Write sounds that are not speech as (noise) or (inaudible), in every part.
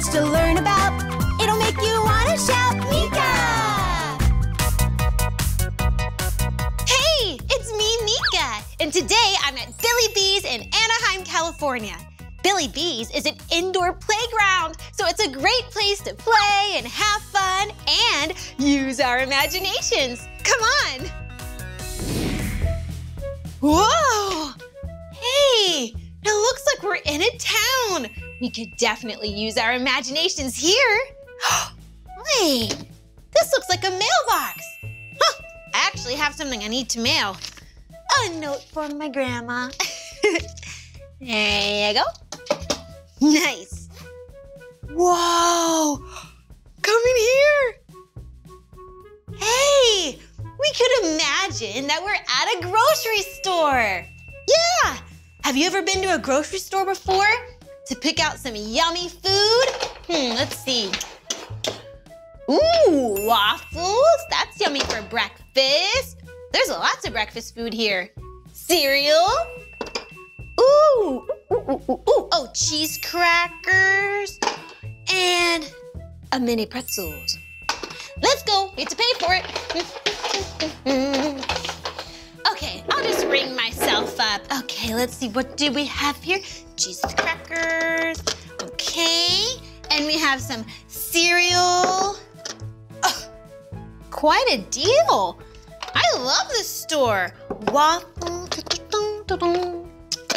much to learn about. It'll make you want to shout, Meekah! Hey, it's me, Meekah, and today I'm at Billy Beez in Anaheim, California. Billy Beez is an indoor playground, so it's a great place to play and have fun and use our imaginations. Come on. Whoa! Hey, it looks like we're in a town. We could definitely use our imaginations here. (gasps) Wait, this looks like a mailbox. Huh, I actually have something I need to mail. A note from my grandma. (laughs) there you go. Nice. Whoa! Come in here. Hey, we could imagine that we're at a grocery store. Yeah. Have you ever been to a grocery store before to pick out some yummy food? Hmm, let's see. Ooh, waffles. That's yummy for breakfast. There's lots of breakfast food here. Cereal. Ooh, ooh, ooh, ooh, ooh. Oh, cheese crackers. And a mini pretzels. Let's go. Need to pay for it. (laughs) okay, I'll just ring myself up. Okay, let's see. What do we have here? Cheese crackers. Okay. And we have some cereal. Oh, quite a deal. I love this store. Waffle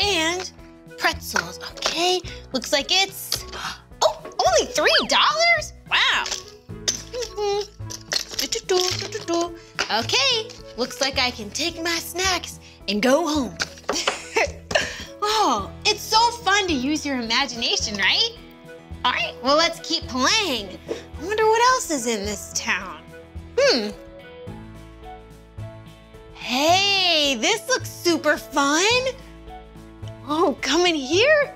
and pretzels. Okay, looks like it's oh only three dollars. Wow. Mm-hmm. Okay, looks like I can take my snacks and go home. Oh, it's so fun to use your imagination, right? All right, well, let's keep playing. I wonder what else is in this town. Hmm. Hey, this looks super fun. Oh, come in here.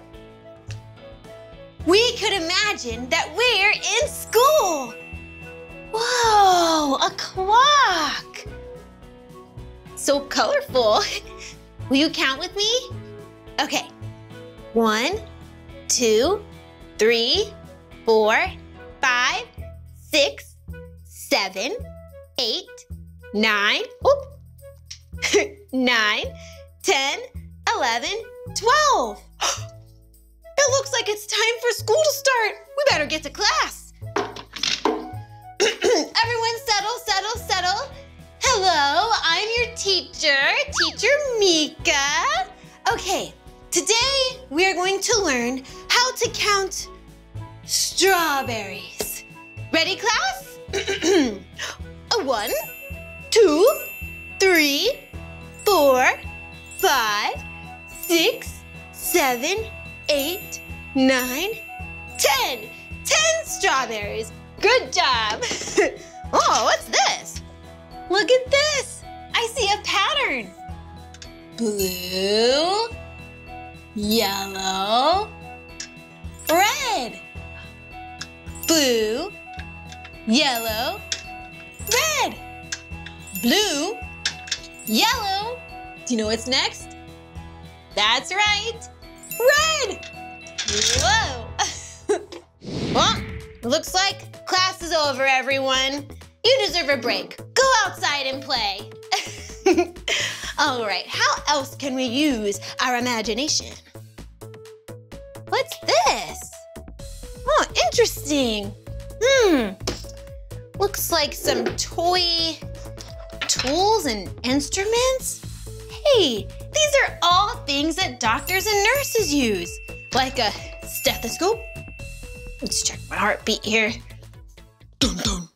We could imagine that we're in school. Whoa, a clock. So colorful. (laughs) Will you count with me? Okay. One, two, three, four, five, six, seven, eight, nine, whoop, (laughs) nine, ten, eleven, twelve. (gasps) It looks like it's time for school to start. We better get to class. (clears throat) Everyone settle, settle, settle. Hello, I'm your teacher, Teacher Meekah. Okay, today we are going to learn how to count strawberries. Ready, class? (clears throat) A one, two, three, four, five, six, seven, eight, nine, ten. Ten strawberries. Good job. (laughs) oh, what's this? Look at this. I see a pattern. Blue, yellow, red. Blue, yellow, red. Blue, yellow. Do you know what's next? That's right. Red. Whoa. (laughs) well, looks like class is over, everyone. You deserve a break. Go outside and play. (laughs) All right, how else can we use our imagination? What's this? Oh, interesting. Hmm. Looks like some toy tools and instruments. Hey, these are all things that doctors and nurses use, like a stethoscope. Let's check my heartbeat here. Dun dun.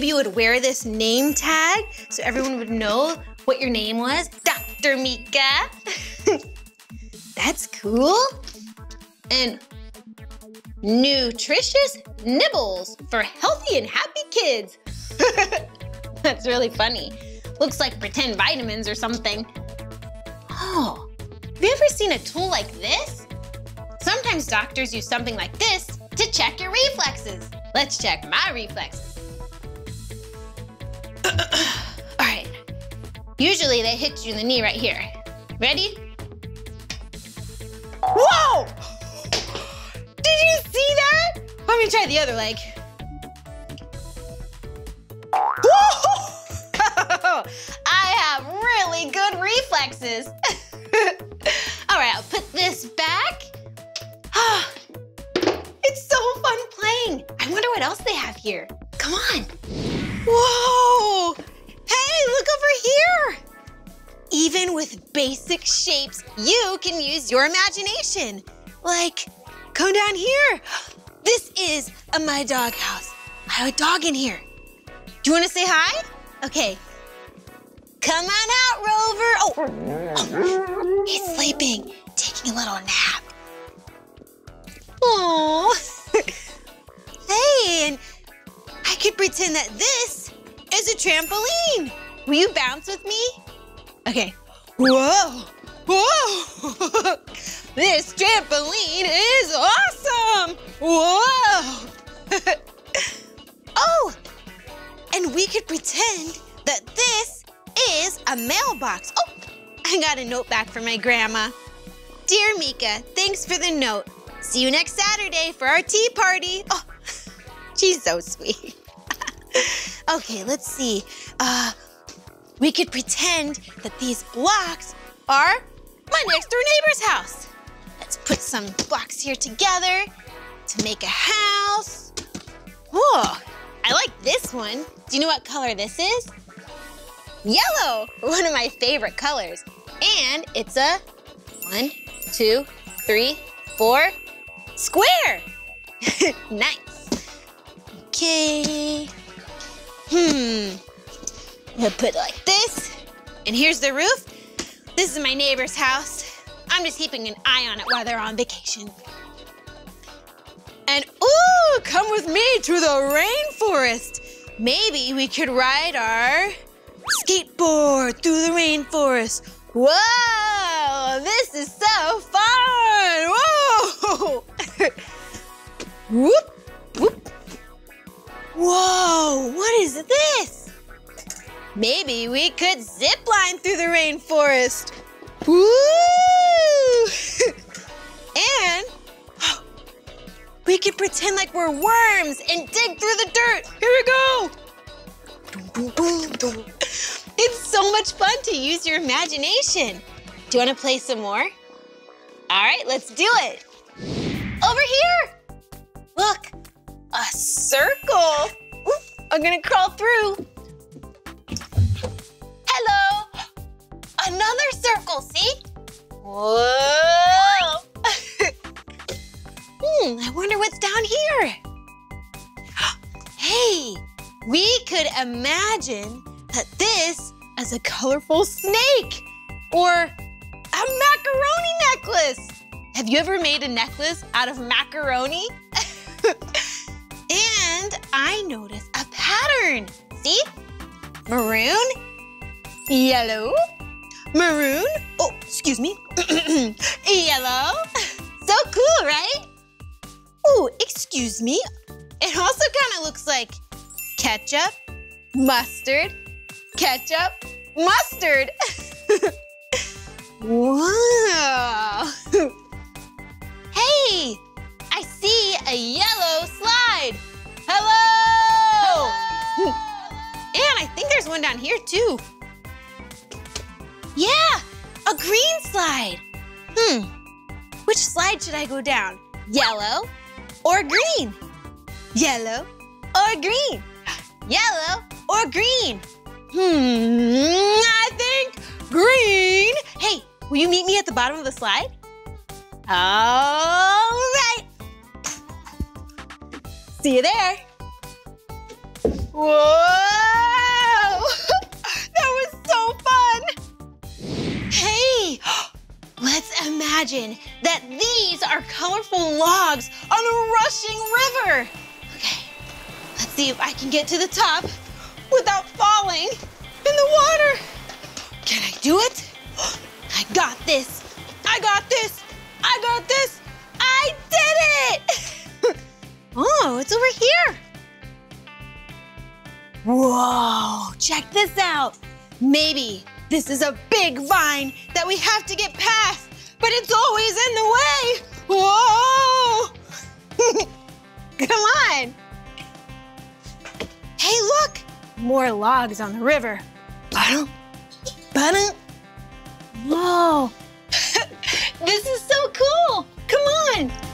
Maybe you would wear this name tag so everyone would know what your name was. Dr. Meekah. (laughs) That's cool. And nutritious nibbles for healthy and happy kids. (laughs) That's really funny. Looks like pretend vitamins or something. Oh, have you ever seen a tool like this? sometimes doctors use something like this to check your reflexes. Let's check my reflexes. All right. Usually they hit you in the knee right here. Ready? Whoa! Did you see that? Let me try the other leg. Whoa! (laughs) I have really good reflexes. (laughs) All right, I'll put this back. (sighs) it's so fun playing. I wonder what else they have here. Come on. Whoa! Hey, look over here. Even with basic shapes, you can use your imagination. Like, come down here. This is a my dog house. I have a dog in here. Do you want to say hi? Okay. Come on out, Rover. Oh, oh, he's sleeping, taking a little nap. Oh, (laughs) hey, and I could pretend that this is a trampoline. Will you bounce with me? Okay. Whoa, whoa. (laughs) this trampoline is awesome. Whoa. (laughs) oh, and we could pretend that this is a mailbox. Oh, I got a note back from my grandma. Dear Meekah, thanks for the note. See you next Saturday for our tea party. Oh, (laughs) she's so sweet. (laughs) okay, let's see. Uh, we could pretend that these blocks are my next door neighbor's house. Let's put some blocks here together to make a house. Whoa, I like this one. Do you know what color this is? Yellow, one of my favorite colors. And it's a one, two, three, four, square. (laughs) nice. Okay. Hmm. Gonna put it like this. And here's the roof. This is my neighbor's house. I'm just keeping an eye on it while they're on vacation. And ooh, come with me to the rainforest. Maybe we could ride our skateboard through the rainforest. Whoa, this is so fun. Whoa. (laughs) whoop, whoop. Whoa, what is this? Maybe we could zip line through the rainforest. Woo! (laughs) and (gasps) we could pretend like we're worms and dig through the dirt. Here we go. (laughs) It's so much fun to use your imagination. Do you want to play some more? All right, let's do it. Over here. Look, a circle. I'm gonna crawl through. Hello. Another circle, see? Whoa. (laughs) hmm, I wonder what's down here. (gasps) hey, we could imagine that this is a colorful snake or a macaroni necklace. Have you ever made a necklace out of macaroni? (laughs) and I notice a pattern. See? Maroon, yellow, maroon, oh, excuse me, (clears throat) yellow. (laughs) So cool, right? Oh, excuse me. It also kind of looks like ketchup, mustard, ketchup, mustard. (laughs) wow. (laughs) hey, I see a yellow slide. Hello. and I think there's one down here too. Yeah, a green slide. Hmm, which slide should I go down? Yellow or green? Yellow or green? (gasps) Yellow or green? Hmm, I think green. Hey, will you meet me at the bottom of the slide? All right. See you there. Whoa! (laughs) that was so fun. Hey, (gasps) let's imagine that these are colorful logs on a rushing river. Okay, let's see if I can get to the top without falling in the water. Can I do it? (gasps) I got this. I got this. I got this. I (laughs) Oh, it's over here. Whoa, check this out. Maybe this is a big vine that we have to get past, but it's always in the way. Whoa! (laughs) Come on. Hey, look, more logs on the river. Bottom, bottom. Whoa, (laughs) this is so cool. Come on.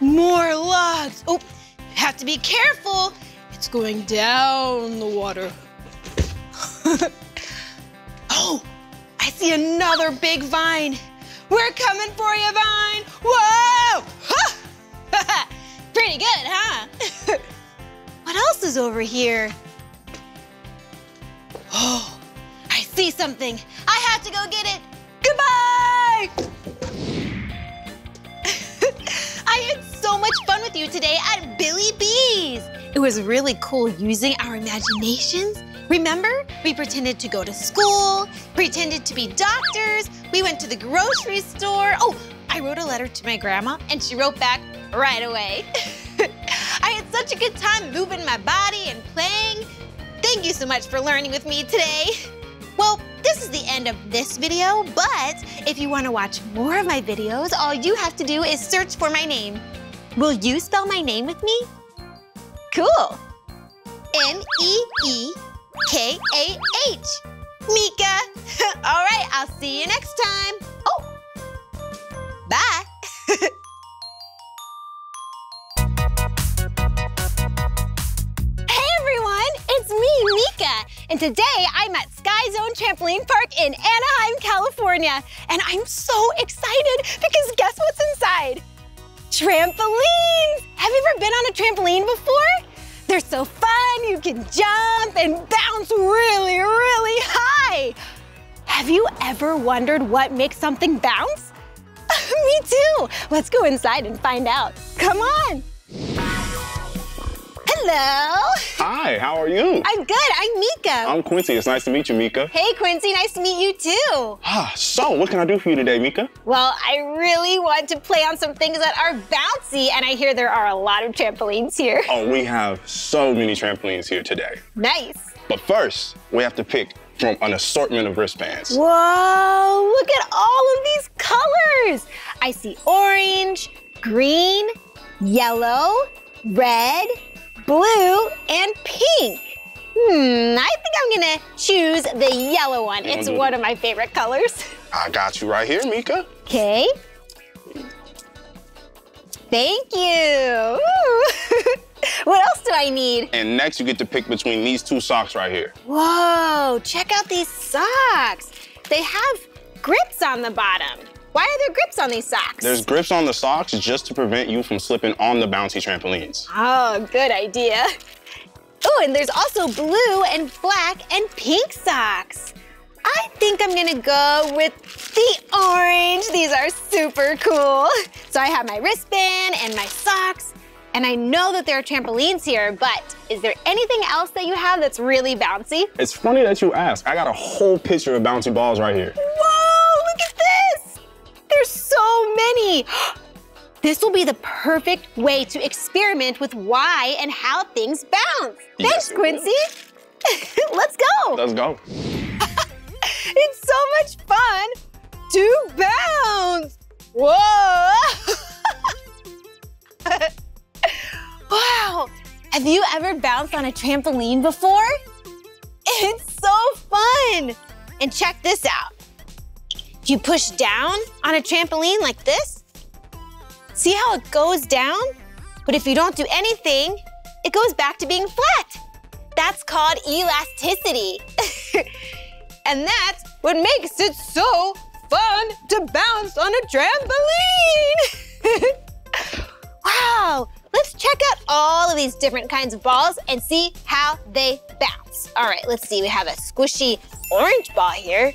More logs. Oh, you have to be careful. It's going down the water. (laughs) oh, I see another big vine. We're coming for you, vine. Whoa! (laughs) Pretty good, huh? (laughs) what else is over here? (gasps) Oh, I see something. I have to go get it. Goodbye! You today at Billy Beez. It was really cool using our imaginations. Remember, we pretended to go to school, pretended to be doctors, we went to the grocery store. Oh, I wrote a letter to my grandma and she wrote back right away. (laughs) I had such a good time moving my body and playing. Thank you so much for learning with me today. Well, this is the end of this video, but if you want to watch more of my videos, all you have to do is search for my name. Will you spell my name with me? Cool. M-E-E-K-A-H. Meekah! (laughs) All right, I'll see you next time. Oh, bye. (laughs) Hey everyone, it's me, Meekah! and today I'm at Sky Zone Trampoline Park in Anaheim, California, and I'm so excited because guess what's inside? Trampolines! Have you ever been on a trampoline before? They're so fun, you can jump and bounce really, really high. Have you ever wondered what makes something bounce? (laughs) Me too. Let's go inside and find out. Come on. Hello. Hi, how are you? I'm good. I'm Meekah. I'm Quincy. It's nice to meet you, Meekah. hey, Quincy. Nice to meet you too. Ah, so what can I do for you today, Meekah? Well, I really want to play on some things that are bouncy, and I hear there are a lot of trampolines here. Oh, we have so many trampolines here today. Nice. But first, we have to pick from an assortment of wristbands. Whoa, look at all of these colors. I see orange, green, yellow, red, blue, and pink. Hmm, I think I'm gonna choose the yellow one. You It's one of my favorite colors. I got you right here, Meekah. Okay. Thank you. (laughs) What else do I need? And next, you get to pick between these two socks right here. Whoa, check out these socks. They have grips on the bottom. Why are there grips on these socks? There's grips on the socks just to prevent you from slipping on the bouncy trampolines. Oh, good idea. Oh, and there's also blue and black and pink socks. I think I'm gonna go with the orange. These are super cool. So I have my wristband and my socks, and I know that there are trampolines here, but is there anything else that you have that's really bouncy? It's funny that you ask. I got a whole picture of bouncy balls right here. Whoa, look at this! There's so many. (gasps) This will be the perfect way to experiment with why and how things bounce. Yes, Thanks. Quincy. (laughs) Let's go. Let's go. (laughs) It's so much fun to bounce. Whoa. (laughs) wow. Have you ever bounced on a trampoline before? It's so fun. And check this out. If you push down on a trampoline like this, see how it goes down? But if you don't do anything, it goes back to being flat. That's called elasticity. (laughs) and that's what makes it so fun to bounce on a trampoline. (laughs) wow, let's check out all of these different kinds of balls and see how they bounce. All right, let's see. We have a squishy orange ball here.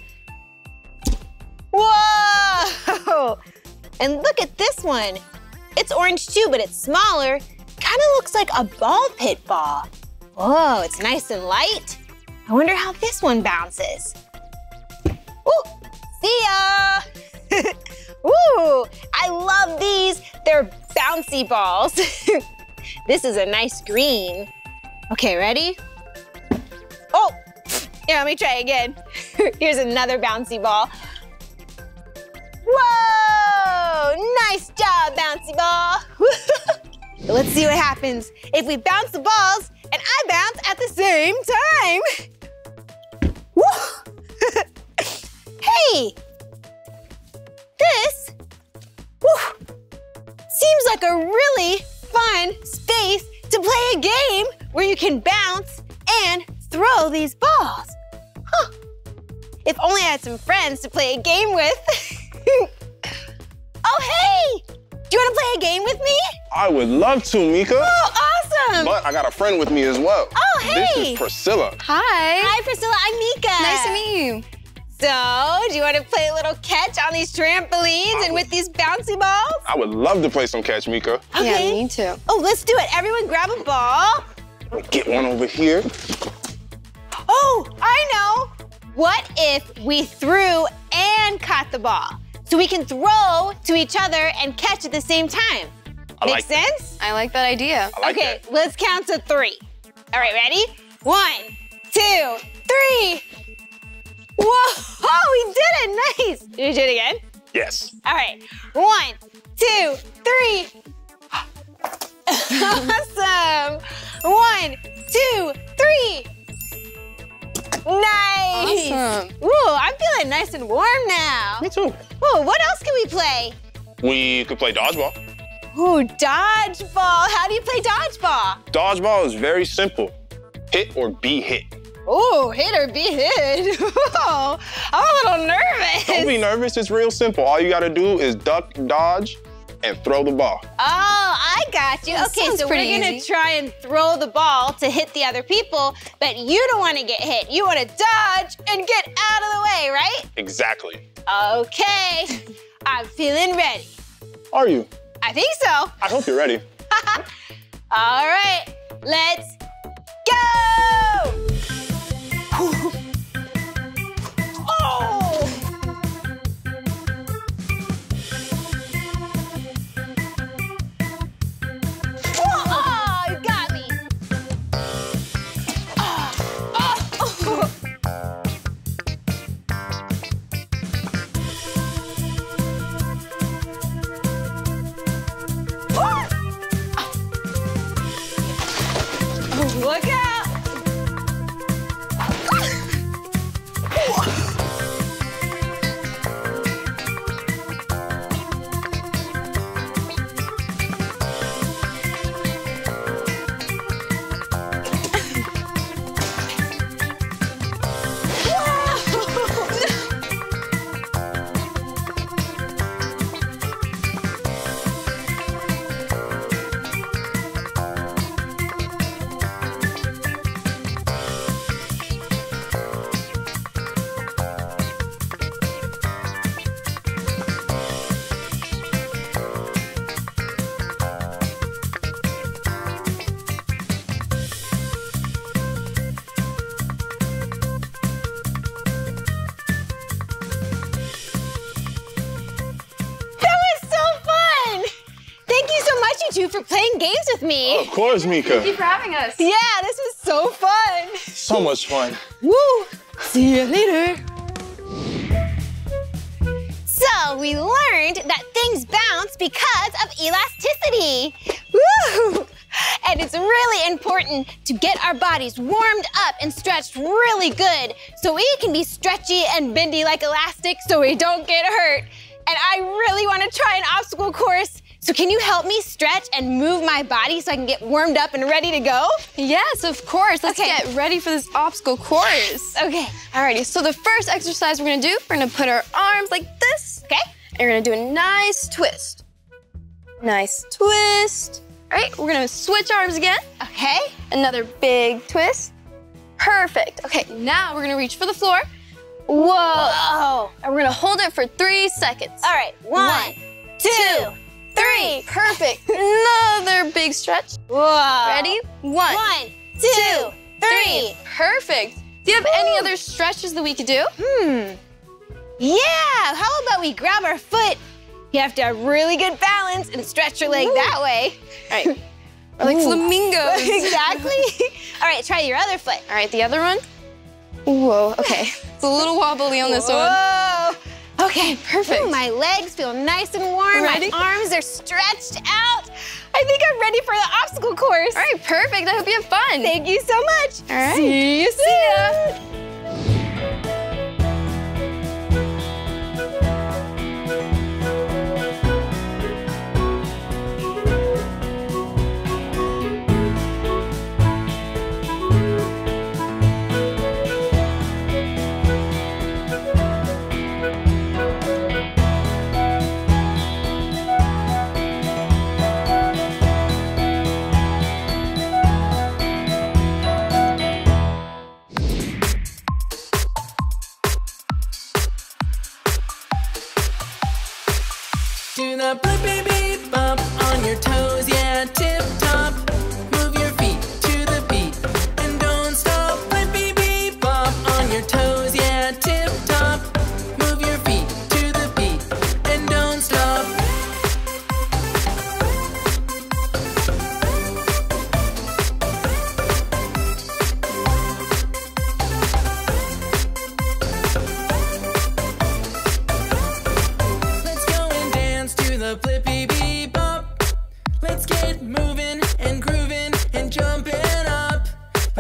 Whoa! And look at this one. It's orange too, but it's smaller. Kind of looks like a ball pit ball. Whoa, it's nice and light. I wonder how this one bounces. Ooh, see ya! (laughs) Ooh, I love these. They're bouncy balls. (laughs) This is a nice green. Okay, ready? Oh, yeah, let me try again. (laughs) Here's another bouncy ball. Whoa, nice job, bouncy ball. (laughs) Let's see what happens if we bounce the balls and I bounce at the same time. (laughs) Hey, this seems like a really fun space to play a game where you can bounce and throw these balls. Huh. If only I had some friends to play a game with. (laughs) (laughs) oh, hey! Do you want to play a game with me? I would love to, Meekah. Oh, awesome! But I got a friend with me as well. Oh, hey! This hey! is Priscilla. Hi. Hi, Priscilla. I'm Meekah. Nice to meet you. So, do you want to play a little catch on these trampolines and with these bouncy balls? I would love to play some catch, Meekah. Yeah, me too. Oh, let's do it. Everyone grab a ball. Get one over here. Oh, I know. What if we threw and caught the ball? So we can throw to each other and catch at the same time. I Make like that. sense? I like that idea. Like okay, that. let's count to three. All right, ready? One, two, three. Whoa, (laughs) we did it, nice. Did you do it again? Yes. All right, one, two, three. (laughs) awesome. One, two, three. Nice. Awesome. Ooh, I'm feeling nice and warm now. Me too. Ooh, what else can we play? We could play dodgeball. Ooh, dodgeball. How do you play dodgeball? Dodgeball is very simple. Hit or be hit. Ooh, hit or be hit. (laughs) I'm a little nervous. Don't be nervous, it's real simple. All you gotta do is duck, dodge, and throw the ball. Oh, I got you. That okay, sounds so we're pretty gonna easy. try and throw the ball to hit the other people, but you don't wanna get hit. You wanna dodge and get out of the way, right? Exactly. Okay, (laughs) I'm feeling ready. Are you? I think so. I hope you're ready. (laughs) All right, let's with me. Of course, Meekah. Thank you for having us. Yeah, this was so fun. So much fun. Woo! See you later. So we learned that things bounce because of elasticity. Woo! And it's really important to get our bodies warmed up and stretched really good so we can be stretchy and bendy like elastic so we don't get hurt. And I really want to try an obstacle course. So can you help me stretch and move my body so I can get warmed up and ready to go? Yes, of course. Let's Okay. get ready for this obstacle course. Okay. Alrighty, so the first exercise we're gonna do, we're gonna put our arms like this. Okay. And we're gonna do a nice twist. Nice twist. All right, we're gonna switch arms again. Okay. Another big twist. Perfect. Okay, now we're gonna reach for the floor. Whoa. Oh. And we're gonna hold it for three seconds. All right. One, two, three. Perfect. (laughs) Another big stretch. Whoa. Ready? One, One, two, three. Perfect. Do you have any other stretches that we could do? Hmm. Yeah. How about we grab our foot? You have to have really good balance and stretch your leg that way. All right. (laughs) Or like Ooh. flamingos. (laughs) exactly. All right, try your other foot. All right, the other one. Whoa, okay. It's a little wobbly on this one. Whoa. Okay, perfect. Ooh, my legs feel nice and warm. Ready? My arms are stretched out. I think I'm ready for the obstacle course. All right, perfect. I hope you have fun. Thank you so much. All right. See you soon. Do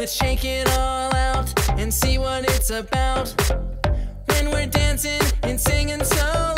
Let's shake it all out and see what it's about. When we're dancing and singing so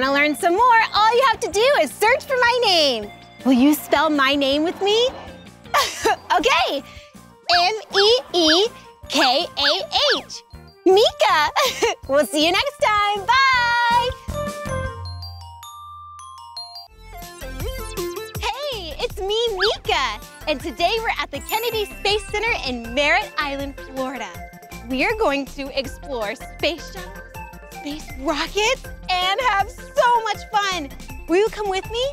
want to learn some more, all you have to do is search for my name. Will you spell my name with me? (laughs) okay. M E E K A H. Meekah. (laughs) we'll see you next time. Bye. Hey, it's me, Meekah. And today we're at the Kennedy Space Center in Merritt Island, Florida. We are going to explore space space rockets, and have so much fun. Will you come with me?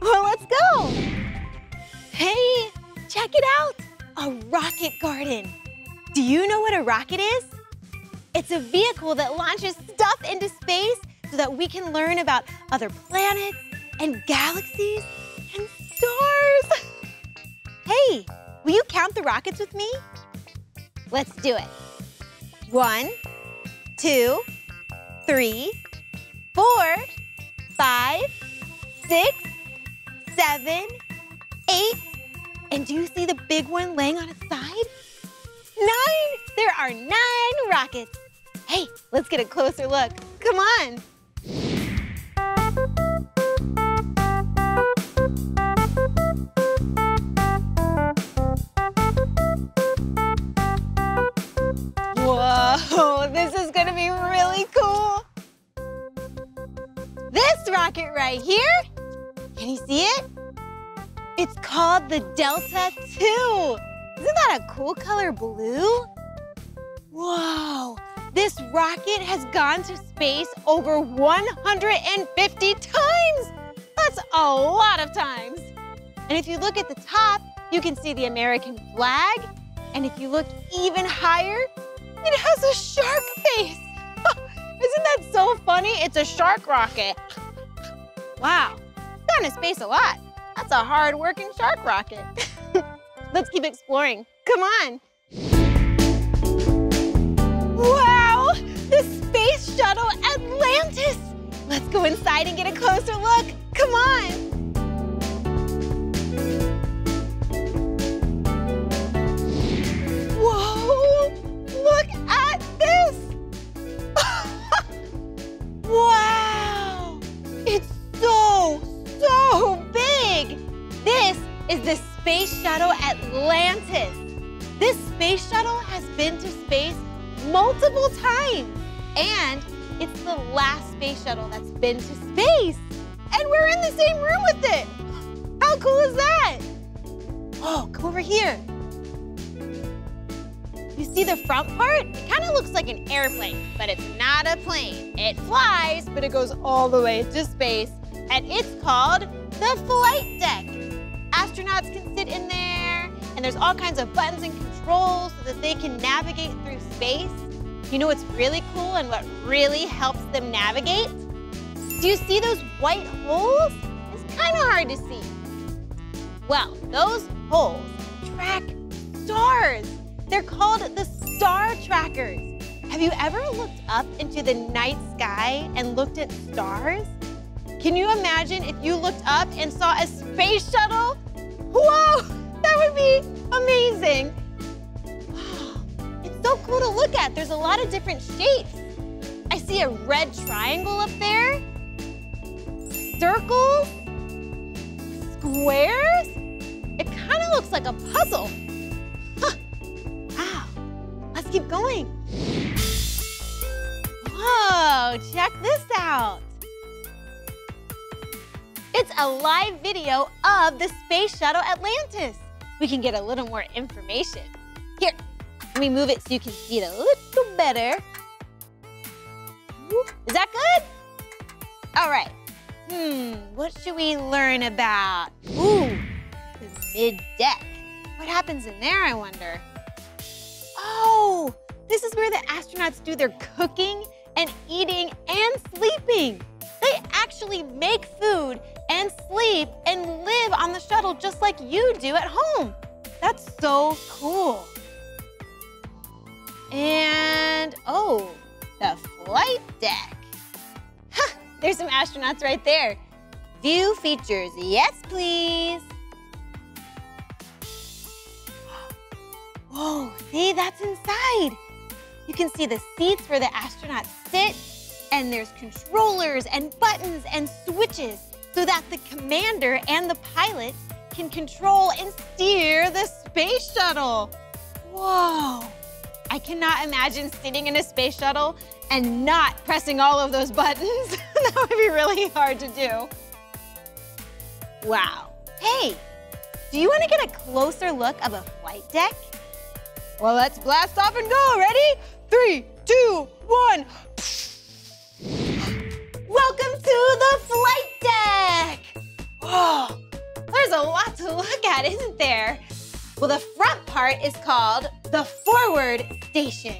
Well, let's go. Hey, check it out. A rocket garden. Do you know what a rocket is? It's a vehicle that launches stuff into space so that we can learn about other planets and galaxies and stars. (laughs) Hey, will you count the rockets with me? Let's do it. One, two, three, four, five, six, seven, eight, and do you see the big one laying on its side? Nine! There are nine rockets. Hey, let's get a closer look. Come on. Whoa, (laughs) this is gonna be really cool. This rocket right here, Can you see it? It's called the Delta II. Isn't that a cool color blue? Whoa, this rocket has gone to space over 150 times. That's a lot of times. And if you look at the top, you can see the American flag. And if you look even higher, it has a shark face. Isn't that so funny? It's a shark rocket. Wow, gone to space a lot. That's a hard-working shark rocket. (laughs) Let's keep exploring. Come on. Wow, the space shuttle Atlantis. Let's go inside and get a closer look. Come on. Shuttle that's been to space. And we're in the same room with it. How cool is that? Oh, come over here. You see the front part? It kind of looks like an airplane, but it's not a plane. It flies, but it goes all the way to space. And it's called the flight deck. Astronauts can sit in there, and there's all kinds of buttons and controls so that they can navigate through space. You know what's really cool and what really helps them navigate? Do you see those white holes? It's kind of hard to see. Well, those holes track stars. They're called the star trackers. Have you ever looked up into the night sky and looked at stars? Can you imagine if you looked up and saw a space shuttle? Whoa, (laughs) that would be amazing. So cool to look at. There's a lot of different shapes. I see a red triangle up there, circles, squares. It kind of looks like a puzzle. Huh. Wow, let's keep going. Whoa, check this out. It's a live video of the Space Shuttle Atlantis. We can get a little more information. Here, let me move it so you can see it a little better. Is that good? All right. Hmm, what should we learn about? Ooh, the mid-deck. What happens in there, I wonder? Oh, this is where the astronauts do their cooking and eating and sleeping. They actually make food and sleep and live on the shuttle just like you do at home. That's so cool. And, oh, the flight deck. Huh, there's some astronauts right there. View features, yes please. (gasps) Whoa, see, that's inside. You can see the seats where the astronauts sit, and there's controllers and buttons and switches so that the commander and the pilot can control and steer the space shuttle. Whoa. I cannot imagine sitting in a space shuttle and not pressing all of those buttons. (laughs) that would be really hard to do. Wow. Hey, do you want to get a closer look of a flight deck? Well, let's blast off and go. Ready? Three, two, one. Welcome to the flight deck. Whoa, there's a lot to look at, isn't there? Well, the front part is called the forward station.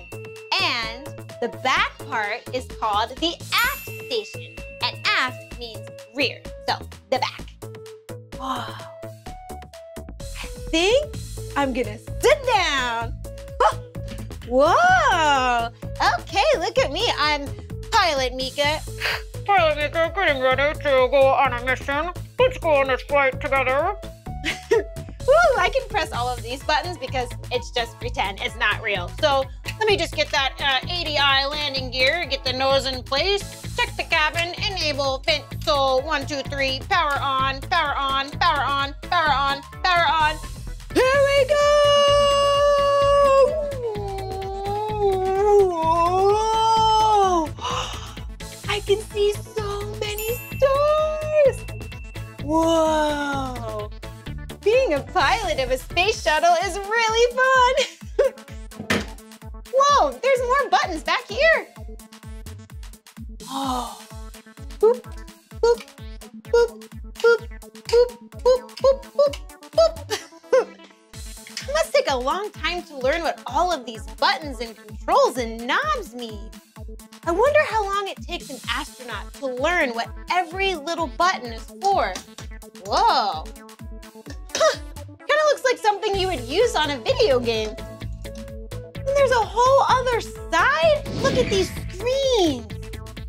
And the back part is called the aft station. And aft means rear, so the back. Whoa. I think I'm gonna sit down. Huh. Whoa. Okay, look at me. I'm Pilot Meekah. (sighs) Pilot Meekah, getting ready to go on a mission. Let's go on this flight together. (laughs) Woo, I can press all of these buttons because it's just pretend, it's not real. So let me just get that uh, ADI landing gear, get the nose in place, check the cabin, enable fin, so one, two, three, power on, power on, power on, power on, power on. Here we go! (gasps) I can see so many stars! Whoa! Being a pilot of a space shuttle is really fun! (laughs) Whoa, there's more buttons back here! Oh. (gasps) Boop, boop, boop, boop, boop, boop, boop, boop, boop. It (laughs) must take a long time to learn what all of these buttons and controls and knobs mean. I wonder how long it takes an astronaut to learn what every little button is for. Whoa. Like something you would use on a video game. And there's a whole other side. Look at these screens.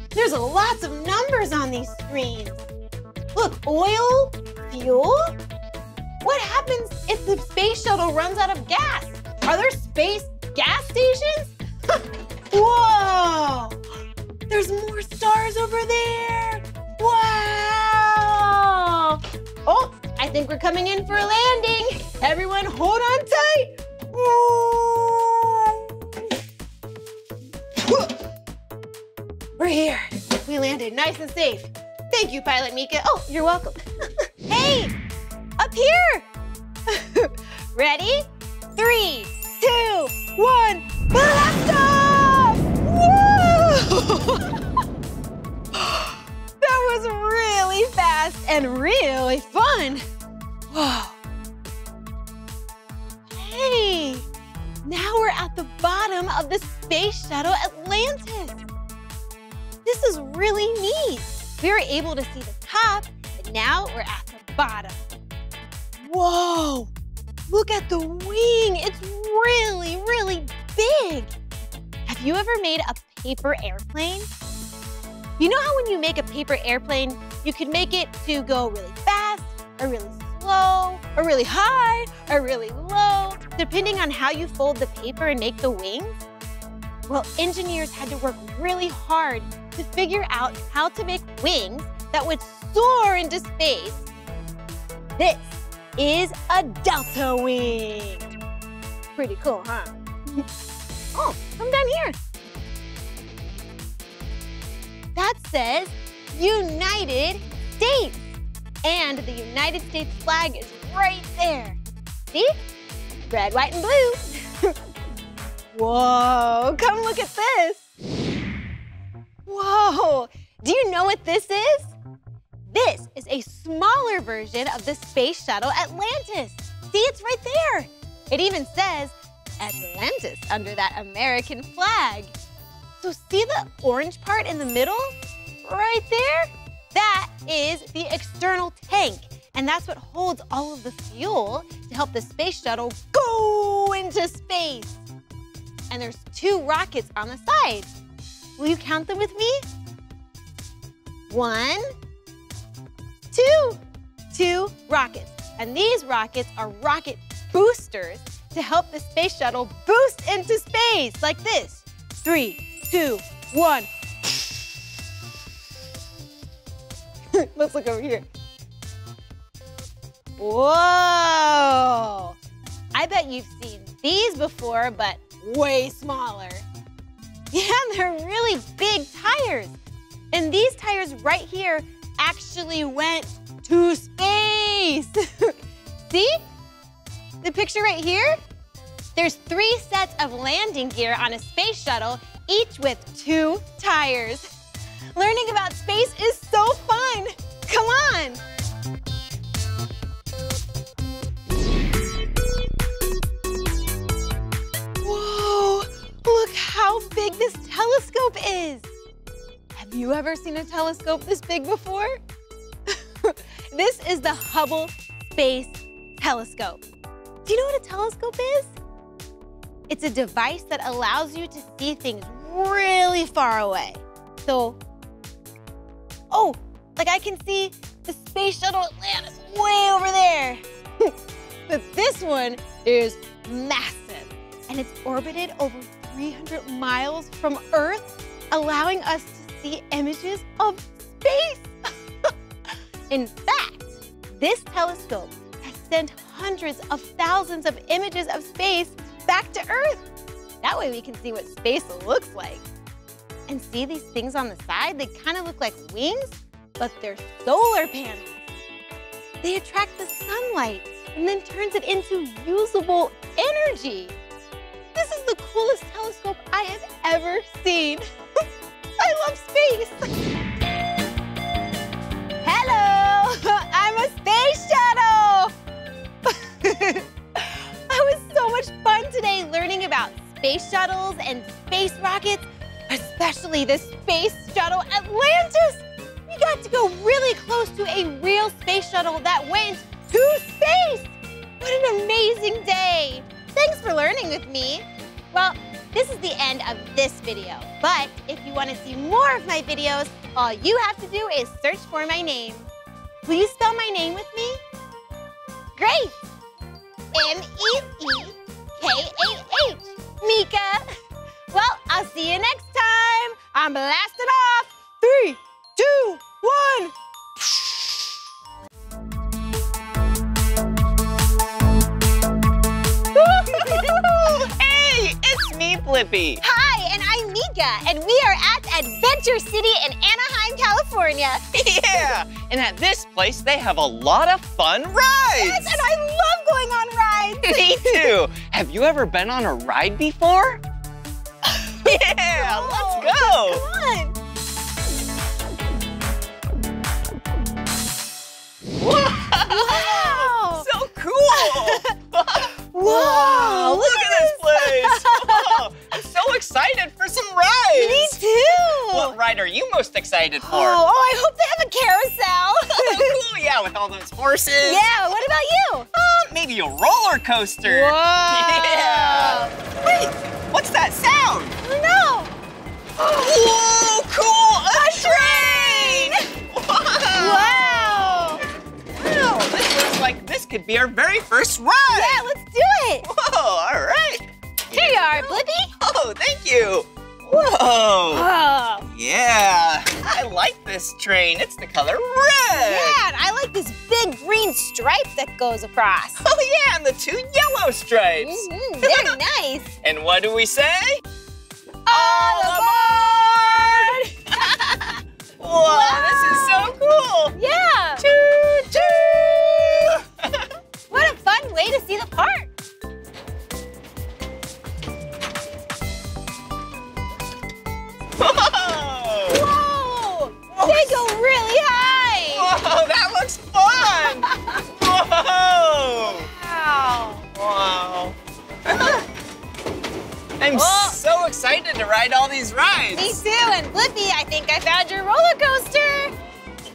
There's lots of numbers on these screens. Look, oil, fuel. What happens if the space shuttle runs out of gas? Are there space gas stations? (laughs) Whoa! There's more stars over there. Wow! Oh, I think we're coming in for a landing. (laughs) Everyone hold on tight. We're here. We landed nice and safe. Thank you, Pilot Meekah. Oh, you're welcome. (laughs) hey, up here. (laughs) Ready? Three, two, one, blast off! (laughs) That was really fast and really fun. (sighs) Whoa. Hey, now we're at the bottom of the space shuttle Atlantis. This is really neat. We were able to see the top, and now we're at the bottom. Whoa! Look at the wing. It's really, really big. Have you ever made a paper airplane? You know how when you make a paper airplane, you can make it to go really fast, or really or really high, or really low, depending on how you fold the paper and make the wings? Well, engineers had to work really hard to figure out how to make wings that would soar into space. This is a delta wing. Pretty cool, huh? (laughs) oh, come down here. That says United States. And the United States flag is right there. See? Red, white, and blue. (laughs) Whoa, come look at this. Whoa, do you know what this is? This is a smaller version of the space shuttle Atlantis. See, it's right there. It even says Atlantis under that American flag. So see the orange part in the middle? Right there? That is the external tank. And that's what holds all of the fuel to help the space shuttle go into space. And there's two rockets on the side. Will you count them with me? One, two, two rockets. And these rockets are rocket boosters to help the space shuttle boost into space like this. Three, two, one. (laughs) Let's look over here. Whoa! I bet you've seen these before, but way smaller. Yeah, (laughs) they're really big tires. And these tires right here actually went to space. (laughs) See? The picture right here? There's three sets of landing gear on a space shuttle, each with two tires. Learning about space is so fun. Come on. Whoa, look how big this telescope is. Have you ever seen a telescope this big before? (laughs) this is the Hubble Space Telescope. Do you know what a telescope is? It's a device that allows you to see things really far away. So, oh, like I can see the Space Shuttle Atlantis way over there. (laughs) but this one is massive, and it's orbited over 300 miles from Earth, allowing us to see images of space. (laughs) In fact, this telescope has sent hundreds of thousands of images of space back to Earth. That way we can see what space looks like. And see these things on the side? They kind of look like wings, but they're solar panels. they attract the sunlight and then turns it into usable energy. This is the coolest telescope I have ever seen. (laughs) I love space. Hello, (laughs) I'm a space shuttle. (laughs) That was so much fun today learning about space shuttles and space rockets, especially the space shuttle Atlantis. We got to go really close to a real space shuttle that went to space. What an amazing day. Thanks for learning with me. Well, this is the end of this video, but if you want to see more of my videos, all you have to do is search for my name. You spell my name with me? Great! M-E-E-K-A-H. Meekah. (laughs) Well, I'll see you next time. I'm blasting off. Three, two, one. (laughs) Hey, it's me, Blippi. Hi, and I'm Meekah, and we are at Adventure City in Anaheim, California. (laughs) Yeah, and at this place, they have a lot of fun rides. Yes, and I love going on rides. (laughs) Me too. Have you ever been on a ride before? Yeah, let's go. Come on. Wow. So cool. (laughs) Whoa, look, at this place. I'm so excited for some rides. Me too. What ride are you most excited for? Oh, oh, I hope they have a carousel. (laughs) cool, yeah, with all those horses. yeah, what about you? Uh, maybe a roller coaster. Whoa. (laughs) Yeah. Wait, what's that sound? No. Whoa, cool! A train! Wow! Wow. This looks like this could be our very first ride. Yeah, let's do it. Whoa, all right. Here you are, Blippi. Oh, thank you. Whoa. Oh. Yeah, I like this train. It's the color red. Yeah, and I like this big green stripe that goes across. Oh, yeah, and the two yellow stripes. Mhm, very (laughs) nice. And what do we say? All aboard! (laughs) Whoa, this is so cool. Yeah. Choo choo. (laughs) What a fun way to see the park. Whoa. Whoa. They go really high. Whoa, that looks fun. (laughs) Whoa. Wow. Wow. I'm Oh. so excited to ride all these rides. Me too. And Blippi, I think I found your roller coaster.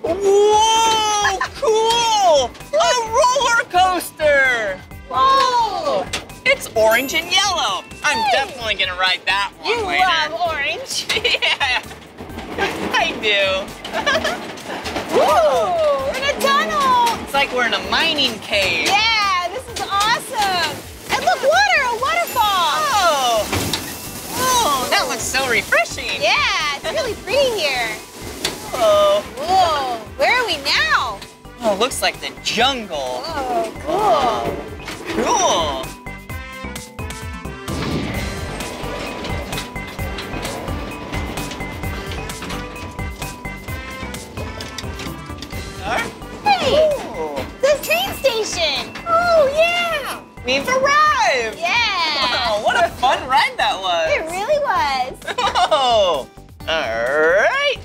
Whoa, cool! A roller coaster! Whoa. It's orange and yellow. I'm Hey. definitely gonna ride that one You later. love orange. (laughs) yeah, I do. (laughs) Whoa. We're in a tunnel. It's like we're in a mining cave. Yeah, this is awesome. Look, water, a waterfall. Oh, oh, that looks so refreshing. Yeah, it's really pretty here. Oh, Whoa, where are we now? oh, looks like the jungle. Oh, cool. Cool. Hey, Oh, we've arrived. Yeah. Wow, what a fun ride that was! It really was. (laughs) Oh, all right.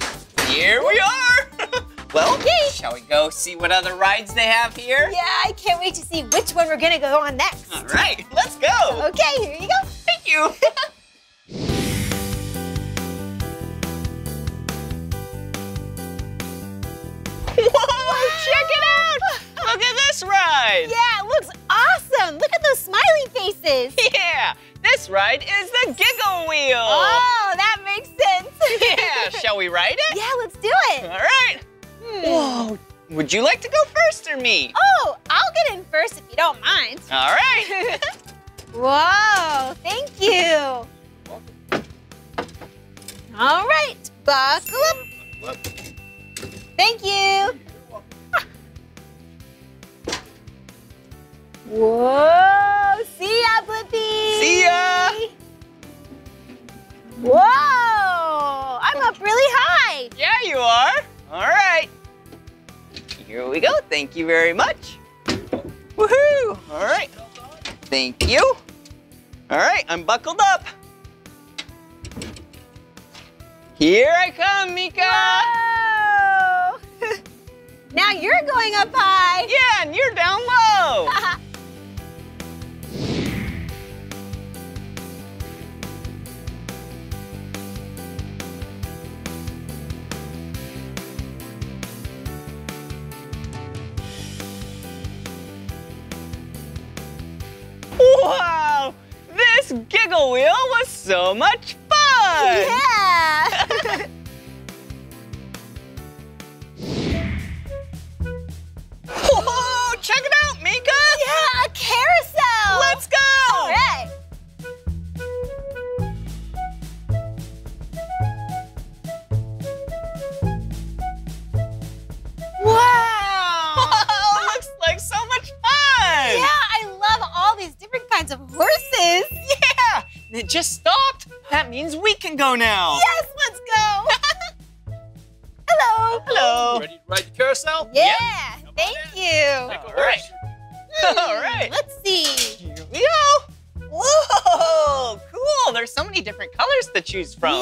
Here we are. (laughs) well, Okay. shall we go see what other rides they have here? Yeah, I can't wait to see which one we're gonna go on next. All right, let's go. Okay, here you go. Thank you. (laughs) Whoa, check it out. Look at this ride. Yeah, it looks awesome. Look at those smiley faces. (laughs) Yeah, this ride is the Giggle Wheel. Oh, that makes sense. (laughs) Yeah, (laughs) shall we ride it? Yeah, let's do it. All right. Hmm. Whoa, would you like to go first or me? Oh, I'll get in first if you don't mind. All right. Whoa, thank you. All right, buckle up. Thank you. Whoa, see ya, Blippi. See ya. Whoa, I'm up really high. Yeah, you are. All right. Here we go. Thank you very much. Woohoo! All right. Thank you. All right, I'm buckled up. Here I come, Meekah. Whoa! (laughs) now you're going up high. Yeah, and you're down low. (laughs) Wow! This giggle wheel was so much fun! yeah. (laughs) Whoa! Check it out, Meekah! yeah, a carousel. Let's go! All right. Wow. (laughs) (laughs) Looks like so much fun! Yeah, I love all these different kinds of horses. Yeah! And it just stopped. That means we can go now. Yes, from.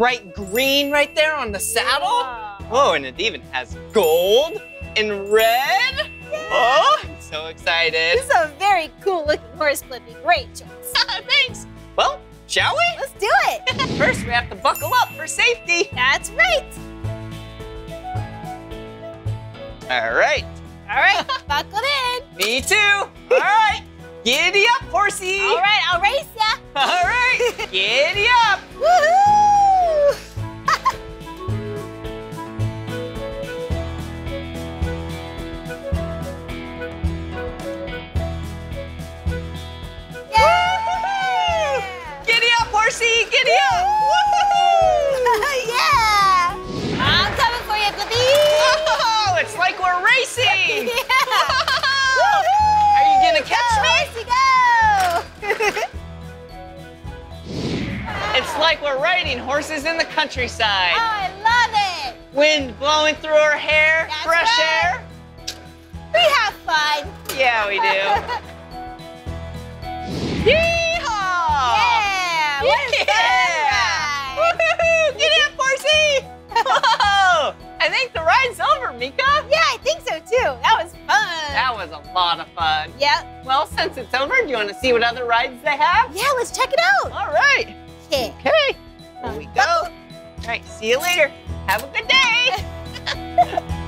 Bright green right there on the saddle. Wow. Oh, and it even has gold and red. Oh, I'm so excited. This is a very cool looking horse, Blippi. Great choice. (laughs) Thanks. Well, shall we? Let's do it. (laughs) First, we have to buckle up for safety. Like we're riding horses in the countryside. Oh, I love it. Wind blowing through our hair, That's fresh right. air. We have fun. Yeah, we do. (laughs) Yeehaw! Yeah! What a fun ride. Woohoo! Get up, horsey! Whoa! I think the ride's over, Meekah. Yeah, I think so too. That was fun. That was a lot of fun. Yep. Well, since it's over, do you want to see what other rides they have? Yeah, let's check it out. All right. Yeah. Okay. Here we go. All right. See you later. Have a good day. (laughs)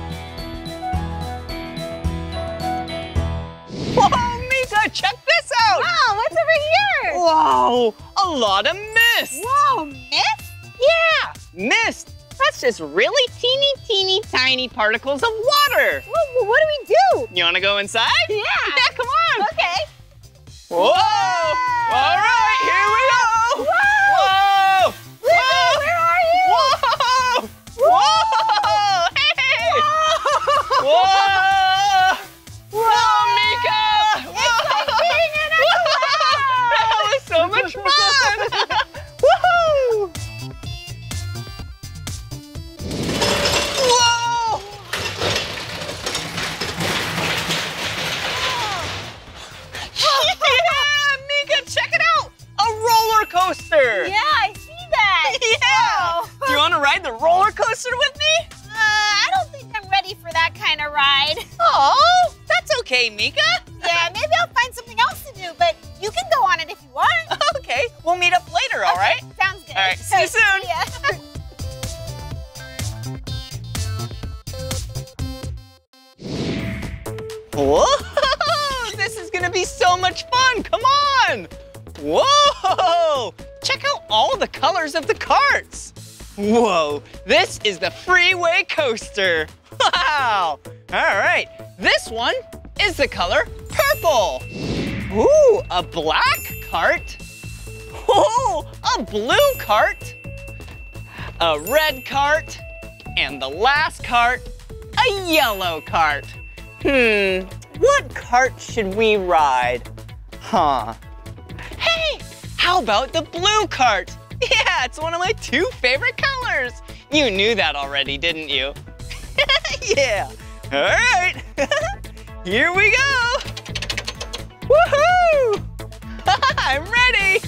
Whoa, Meekah, check this out. Wow, what's over here? Whoa, a lot of mist. Whoa, mist? Yeah, mist. That's just really teeny, teeny, tiny particles of water. Whoa, what do we do? You want to go inside? Yeah. Yeah, come on. Okay. Whoa! All right, here we go. Whoa! Whoa! Whoa, where are you? Whoa! Whoa! Hey! Whoa! Whoa, oh, Meekah! It's like being in a That was so much fun! Woohoo! Whoa! Oh, yeah, roller coaster! Yeah, I see that. (laughs) Yeah! Do you want to ride the roller coaster with me? Uh, I don't think I'm ready for that kind of ride. (laughs) Oh, that's okay, Meekah. Yeah, (laughs) maybe I'll find something else to do, but you can go on it if you want. okay, we'll meet up later, all right? Sounds good. All right, see you soon. Yeah. Whoa! This is gonna be so much fun. Come on! Whoa! Check out all the colors of the carts. Whoa! This is the freeway coaster. Wow! All right, this one is the color purple. Ooh, a black cart. Oh, a blue cart. A red cart. And the last cart, a yellow cart. Hmm, what cart should we ride? Huh. How about the blue cart? (laughs) Yeah, it's one of my two favorite colors. You knew that already, didn't you? (laughs) yeah. All right. (laughs) Here we go. Woohoo! I'm ready.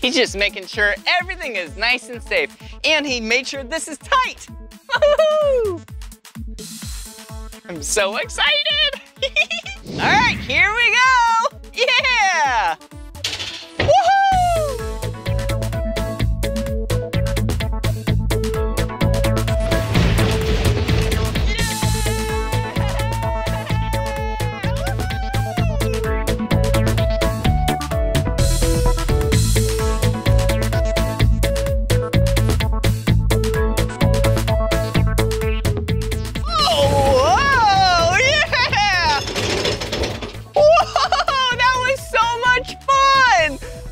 He's just making sure everything is nice and safe. And he made sure this is tight. Woohoo! I'm so excited. (laughs) All right, here we go. Yeah!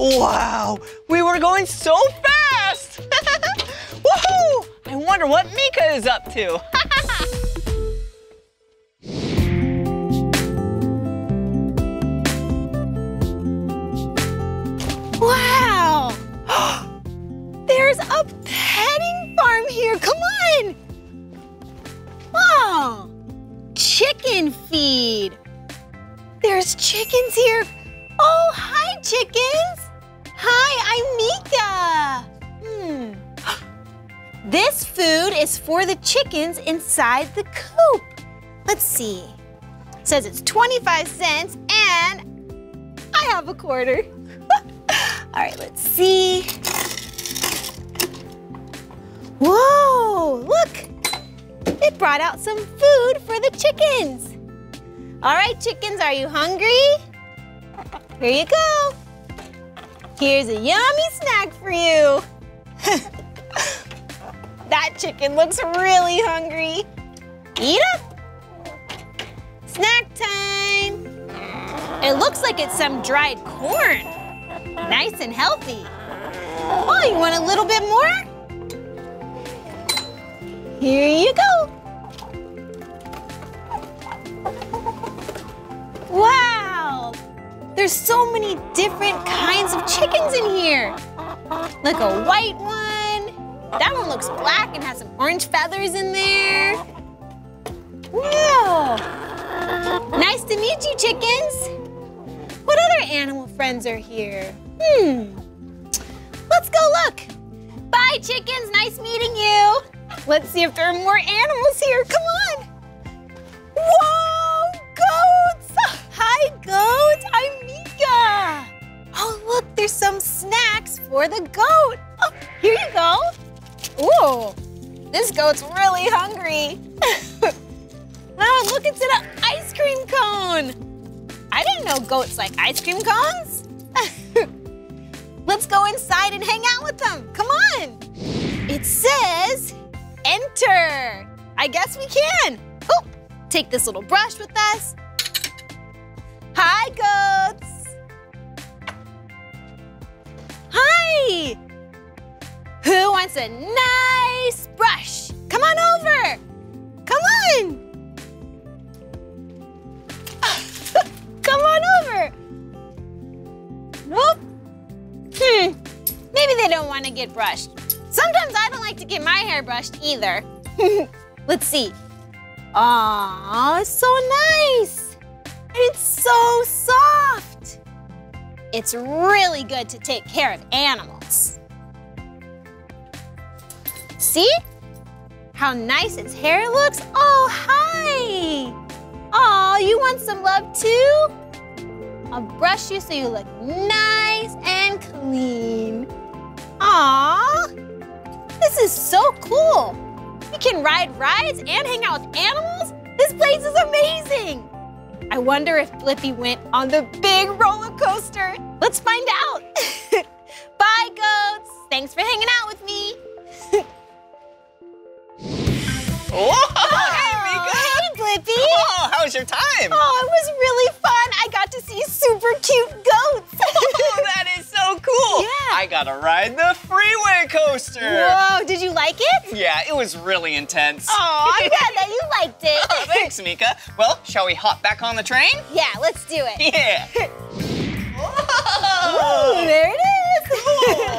Wow, we were going so fast! (laughs) Woohoo! I wonder what Meekah is up to. (laughs) Wow! (gasps) There's a petting farm here. Come on! Oh, chicken feed. There's chickens here. Oh, hi, chickens. Hi, I'm Meekah. Hmm. This food is for the chickens inside the coop. Let's see. It says it's 25 cents and I have a quarter. (laughs) All right, let's see. Whoa, look. It brought out some food for the chickens. All right, chickens, are you hungry? Here you go. Here's a yummy snack for you. (laughs) that chicken looks really hungry. Eat up. Snack time. It looks like it's some dried corn. Nice and healthy. Oh, you want a little bit more? Here you go. Wow! There's so many different kinds of chickens in here. Like a white one. That one looks black and has some orange feathers in there. Wow! Nice to meet you, chickens. What other animal friends are here? Hmm. Let's go look. Bye, chickens. Nice meeting you. Let's see if there are more animals here. Come on. Whoa, goats! Hi, goat. I'm Oh, look, there's some snacks for the goat. Oh, here you go. Ooh, this goat's really hungry. oh, (laughs) look, it's an ice cream cone. I didn't know goats like ice cream cones. (laughs) Let's go inside and hang out with them. Come on. It says enter. I guess we can. Oh, take this little brush with us. Hi, goats. Hi. Who wants a nice brush? Come on over. Come on. (laughs) Come on over. Whoop. Hmm. Maybe they don't want to get brushed. Sometimes I don't like to get my hair brushed either. (laughs) Let's see. Aw, it's so nice. It's so soft. It's really good to take care of animals. See? How nice its hair looks? Oh, hi. Aw, you want some love too? I'll brush you so you look nice and clean. Aw. This is so cool. We can ride rides and hang out with animals. This place is amazing. I wonder if Blippi went on the big roller coaster. Let's find out. (laughs) Bye, goats. Thanks for hanging out with me. (laughs) Whoa! Hey, Meekah! Hey, How was your time? Oh, it was really fun. I got to see super cute goats. (laughs) Oh, that is so cool! Yeah. I got to ride the freeway coaster. Whoa, did you like it? Yeah, it was really intense. Oh, I'm (laughs) glad that you liked it. Oh, thanks, Meekah. Well, shall we hop back on the train? (laughs) Yeah, let's do it. Yeah. Whoa! there it is. Cool.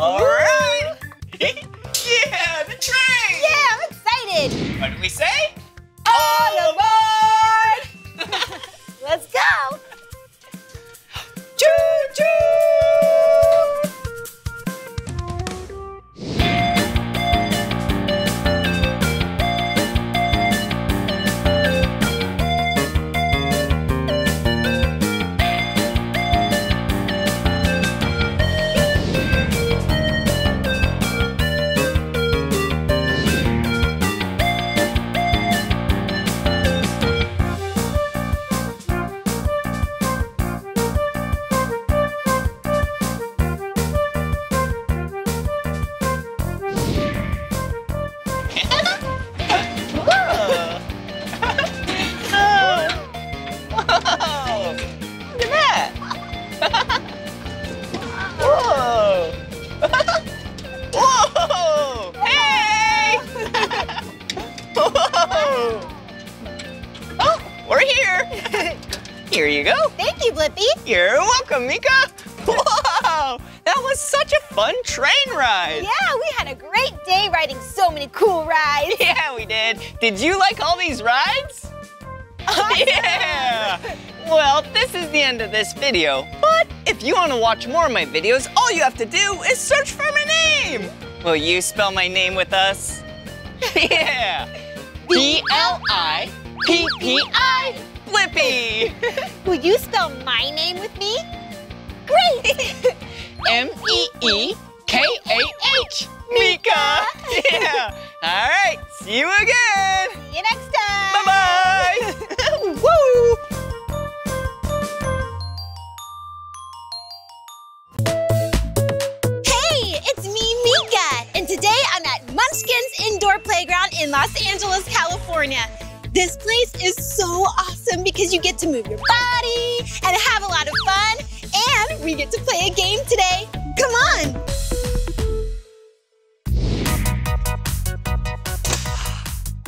All right. (laughs) yeah, the train. yeah, I'm excited. What did we say? On aboard! (laughs) Let's go. Choo choo. Meekah. (laughs) Whoa! That was such a fun train ride. Yeah, we had a great day riding so many cool rides. (laughs) Yeah, we did. Did you like all these rides? Yeah! Well, this is the end of this video. But if you want to watch more of my videos, all you have to do is search for my name. Will you spell my name with us? (laughs) Yeah! B-L-I-P-P-I. Blippi! Will you spell my name with me? Great. (laughs) M-E-E-K-A-H. Meekah! Yeah! All right, see you again! See you next time. Bye-bye! (laughs) Woo! Hey, it's me, Meekah, and today I'm at Munchkin's Indoor Playground in Los Angeles, California. This place is so awesome because you get to move your body and have a lot of fun, and we get to play a game today. Come on!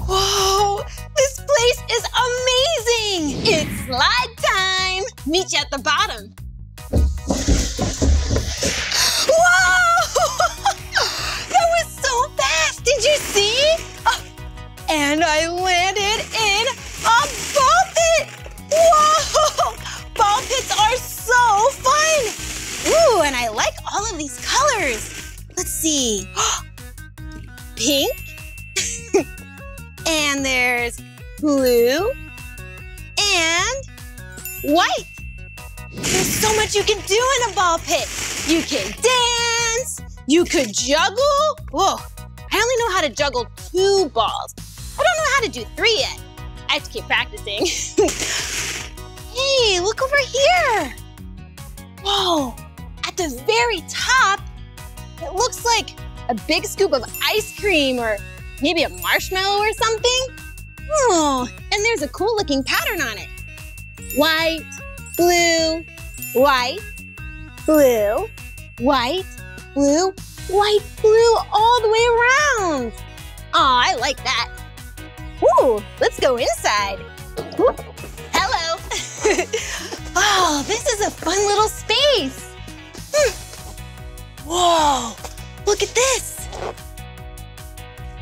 Whoa, this place is amazing! It's slide time! Meet you at the bottom. Whoa! (laughs) that was so fast! Did you see? Oh, and I landed in a ball pit! Whoa! (laughs) Ball pits are fun! Ooh, and I like all of these colors. Let's see. (gasps) Pink. (laughs) and there's blue and white. There's so much you can do in a ball pit. You can dance, you could juggle. Whoa, I only know how to juggle two balls. I don't know how to do three yet. I have to keep practicing. (laughs) hey, look over here. Whoa, at the very top, it looks like a big scoop of ice cream or maybe a marshmallow or something. Oh, and there's a cool looking pattern on it. White, blue, white, blue, white, blue, white, blue, all the way around. Aw, I like that. Ooh, let's go inside. Hello. (laughs) oh, this is a fun little space. Hmm. Whoa, look at this.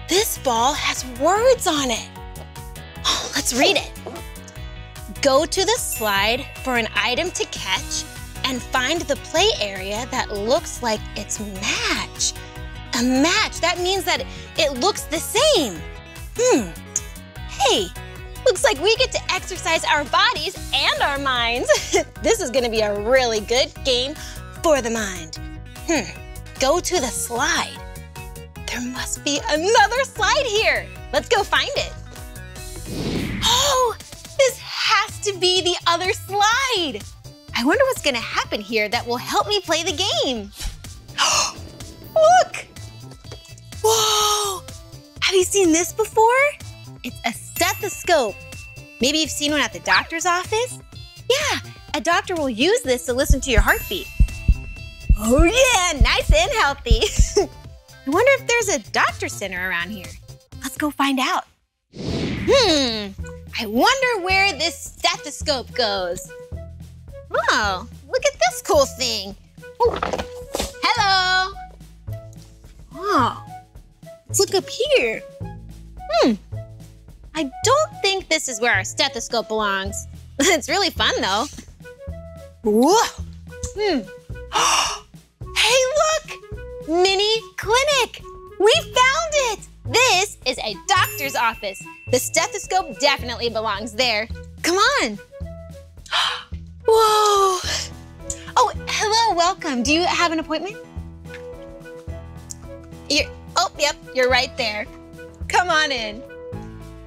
This ball has words on it. Oh, let's read it. Go to the slide for an item to catch and find the play area that looks like its match. A match, that means that it looks the same. Hmm. Hey, Looks like we get to exercise our bodies and our minds. (laughs) this is gonna be a really good game for the mind. Hmm, go to the slide. There must be another slide here. Let's go find it. Oh, this has to be the other slide. I wonder what's gonna happen here that will help me play the game. (gasps) Look! Whoa! Have you seen this before? It's a stethoscope. Maybe you've seen one at the doctor's office? Yeah, a doctor will use this to listen to your heartbeat. Oh yeah, nice and healthy. (laughs) I wonder if there's a doctor center around here. Let's go find out. Hmm, I wonder where this stethoscope goes. Oh, look at this cool thing. Ooh. Hello. Oh, let's look up here. Hmm, I don't think this is where our stethoscope belongs. (laughs) it's really fun though. Whoa. Hmm. (gasps) hey, look! Mini clinic! We found it! This is a doctor's office. The stethoscope definitely belongs there. Come on. (gasps) Whoa. Oh, hello, welcome. Do you have an appointment? You're, oh, yep, you're right there. Come on in.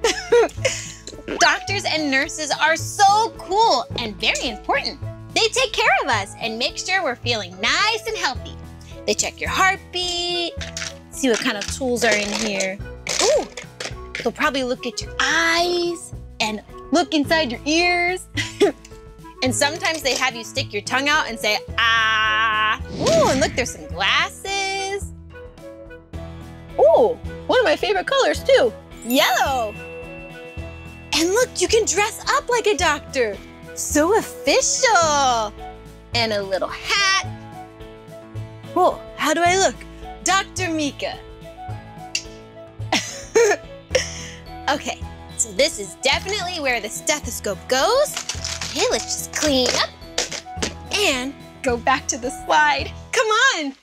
(laughs) Doctors and nurses are so cool and very important. They take care of us and make sure we're feeling nice and healthy. They check your heartbeat, see what kind of tools are in here. Ooh, they'll probably look at your eyes and look inside your ears. (laughs) and sometimes they have you stick your tongue out and say, ah. Ooh, and look, there's some glasses. Ooh, one of my favorite colors too, yellow. And look, you can dress up like a doctor. So official. And a little hat. Whoa, how do I look? Dr. Meekah. (laughs) okay, so this is definitely where the stethoscope goes. Okay, let's just clean up and go back to the slide. Come on.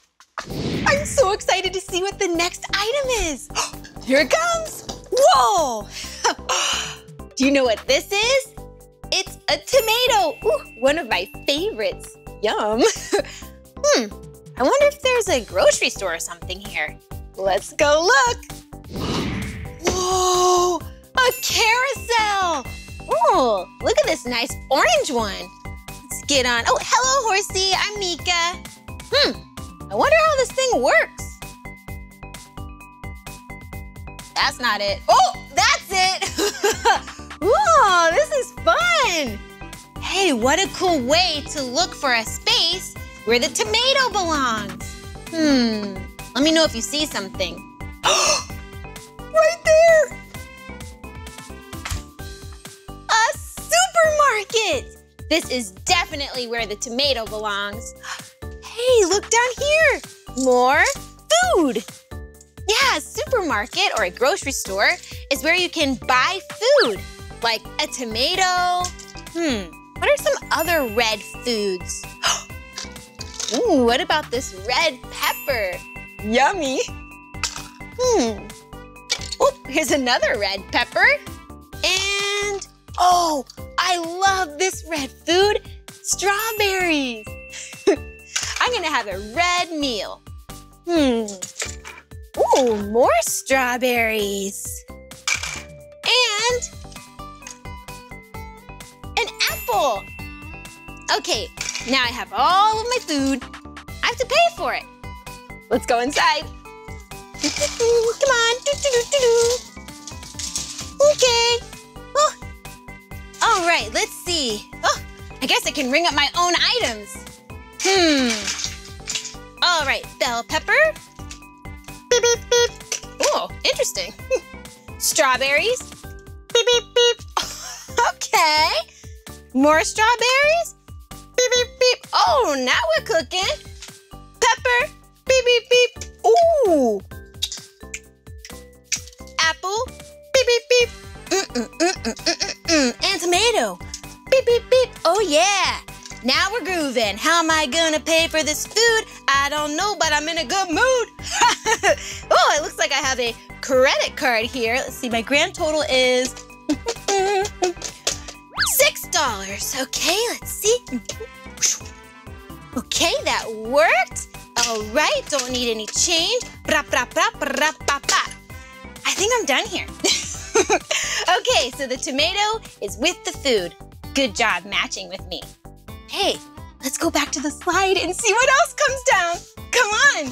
I'm so excited to see what the next item is. (gasps) Here it comes. Whoa. (laughs) Do you know what this is? It's a tomato. Ooh, one of my favorites. Yum. (laughs) hmm, I wonder if there's a grocery store or something here. Let's go look. Whoa, a carousel. Oh, look at this nice orange one. Let's get on. Oh, hello, horsey. I'm Meekah. Hmm, I wonder how this thing works. That's not it. Oh, that's it. (laughs) Whoa, this is fun. Hey, what a cool way to look for a space where the tomato belongs. Hmm, let me know if you see something. (gasps) right there. A supermarket. This is definitely where the tomato belongs. (gasps) Hey, look down here. More food. Yeah, a supermarket or a grocery store is where you can buy food, like a tomato. Hmm, what are some other red foods? (gasps) Ooh, what about this red pepper? Yummy. Hmm. Oh, here's another red pepper. And, oh, I love this red food, strawberries. (laughs) I'm gonna have a red meal. Hmm. Ooh, more strawberries. And Okay, now I have all of my food. I have to pay for it. Let's go inside. Come on. Okay. Oh. All right, let's see. Oh, I guess I can ring up my own items. Hmm. All right, bell pepper. Beep, beep, beep. Oh, interesting. Strawberries. Beep, beep, beep. (laughs) okay. More strawberries. Beep, beep, beep. Oh, now we're cooking. Pepper. Beep, beep, beep. Ooh. Apple. Beep, beep, beep. Mm, mm, mm, mm, mm, mm, mm. And tomato. Beep, beep, beep. Oh, yeah. Now we're grooving. How am I gonna pay for this food? I don't know, but I'm in a good mood. (laughs) oh, it looks like I have a credit card here. Let's see, my grand total is (laughs) Six dollars. Okay, let's see. Okay, that worked. All right, don't need any change. I think I'm done here. (laughs) okay, so the tomato is with the food. Good job matching with me. Hey, let's go back to the slide and see what else comes down. Come on.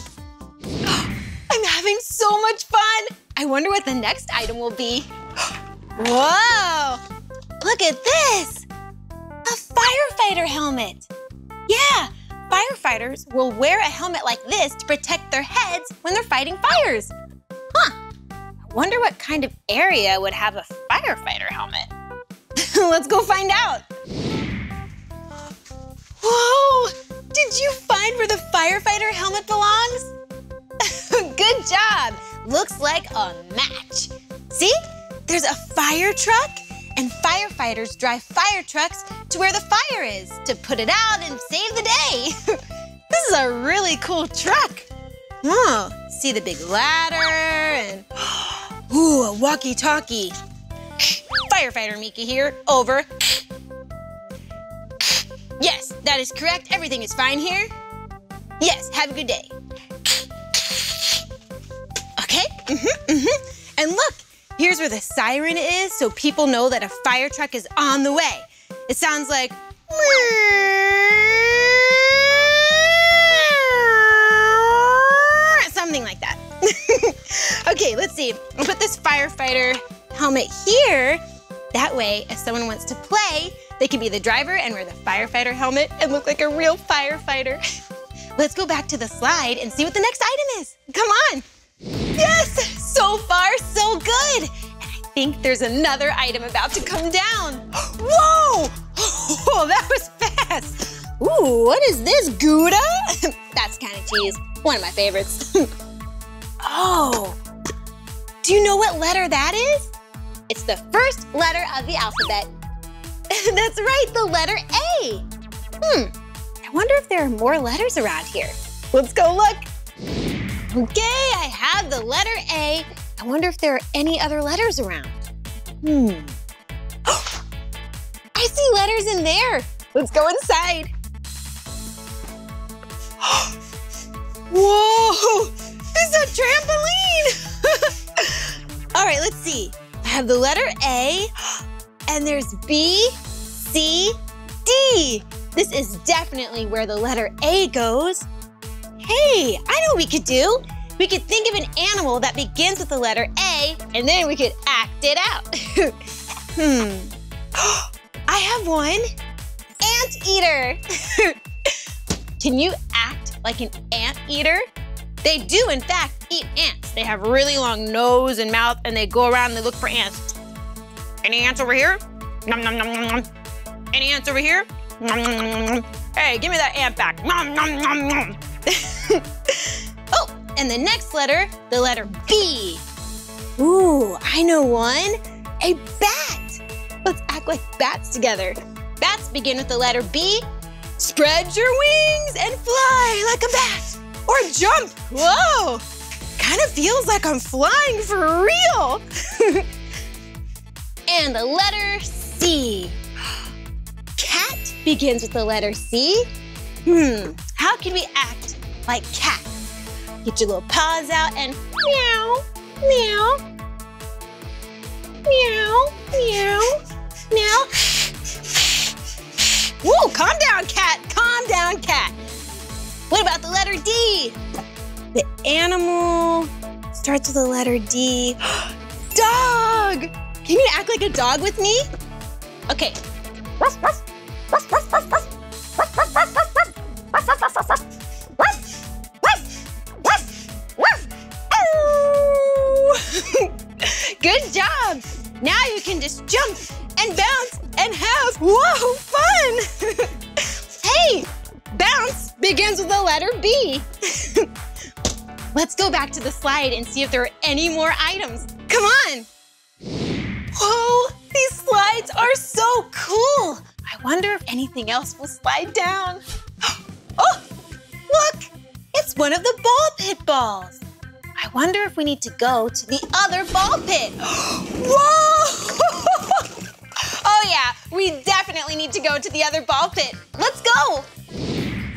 (gasps) I'm having so much fun. I wonder what the next item will be. (gasps) Whoa, look at this. A firefighter helmet. Yeah, firefighters will wear a helmet like this to protect their heads when they're fighting fires. Huh, I wonder what kind of area would have a firefighter helmet. (laughs) Let's go find out. Whoa, did you find where the firefighter helmet belongs? (laughs) Good job. Looks like a match. See? There's a fire truck, and firefighters drive fire trucks to where the fire is to put it out and save the day. (laughs) this is a really cool truck. Oh, see the big ladder and (gasps) ooh, a walkie-talkie. (sniffs) Firefighter Meekah here. Over. (sniffs) Yes, that is correct. Everything is fine here. Yes, have a good day. (sniffs) Okay, mm-hmm, mm-hmm. And look, here's where the siren is so people know that a fire truck is on the way. It sounds like something like that. (laughs) okay, let's see. I'll put this firefighter helmet here. That way, if someone wants to play, they can be the driver and wear the firefighter helmet and look like a real firefighter. (laughs) Let's go back to the slide and see what the next item is. Come on. Yes, so far so good. And I think there's another item about to come down. (gasps) Whoa, (laughs) oh, that was fast. Ooh, what is this, Gouda? (laughs) That's kind of cheese, one of my favorites. (laughs) oh, do you know what letter that is? It's the first letter of the alphabet. That's right, the letter A. Hmm, I wonder if there are more letters around here. Let's go look. Okay, I have the letter A. I wonder if there are any other letters around. Hmm. (gasps) I see letters in there. Let's go inside. (gasps) Whoa, this is a trampoline. (laughs) All right, let's see. I have the letter A, (gasps) and there's B, C, D. This is definitely where the letter A goes. Hey, I know what we could do. We could think of an animal that begins with the letter A, and then we could act it out. (laughs) hmm. (gasps) I have one. Anteater. (laughs) Can you act like an anteater? They do, in fact, eat ants. They have really long nose and mouth, and they go around and they look for ants. Any ants over here? Nom, nom, nom, nom, nom. Any ants over here? Nom, nom, nom, nom. Hey, give me that ant back. Nom, nom, nom, nom. (laughs) oh, and the next letter, the letter B. Ooh, I know one. A bat. Let's act like bats together. Bats begin with the letter B. Spread your wings and fly like a bat. Or jump. Whoa. Kind of feels like I'm flying for real. (laughs) and the letter C. (gasps) Cat begins with the letter C. Hmm, how can we act like cats? Get your little paws out and meow, meow, meow, meow, meow. Whoa, calm down, cat, calm down, cat. What about the letter D? The animal starts with the letter D. (gasps) Dog! Can you act like a dog with me? Okay. Good job! Now you can just jump and bounce and have, whoa, fun! hey, bounce begins with the letter B. Let's go back to the slide and see if there are any more items. Come on! Whoa, these slides are so cool! I wonder if anything else will slide down. Oh, look! It's one of the ball pit balls. I wonder if we need to go to the other ball pit. (gasps) Whoa! (laughs) Oh yeah, we definitely need to go to the other ball pit. Let's go.